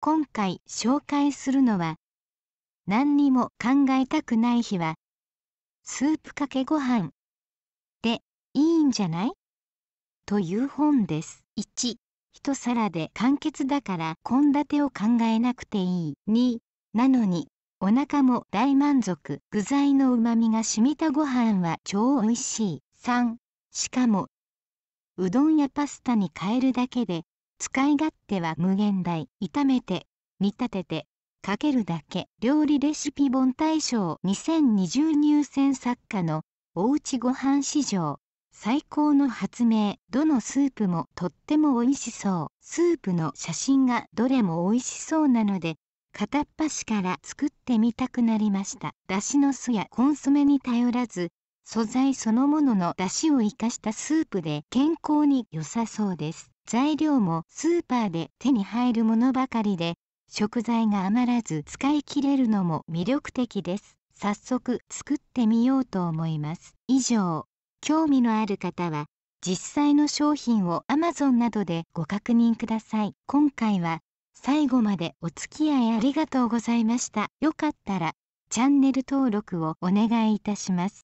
今回紹介するのは何にも考えたくない日はスープかけご飯でいいんじゃない？という本です。1一皿で完結だから献立を考えなくていい。2なのにお腹も大満足具材のうまみが染みたご飯は超美味しい。3しかもうどんやパスタに変えるだけで使い勝手は無限大。炒めて煮立ててかけるだけ。料理レシピ本大賞。2020入選作家のおうちごはん市場最高の発明。どのスープもとっても美味しそう。スープの写真がどれも美味しそうなので片っ端から作ってみたくなりました。だしの酢やコンソメに頼らず素材そのものの出汁を生かしたスープで健康に良さそうです。材料もスーパーで手に入るものばかりで食材が余らず使い切れるのも魅力的です。早速作ってみようと思います。以上。興味のある方は実際の商品を Amazon などでご確認ください。今回は最後までお付き合いありがとうございました。よかったらチャンネル登録をお願いいたします。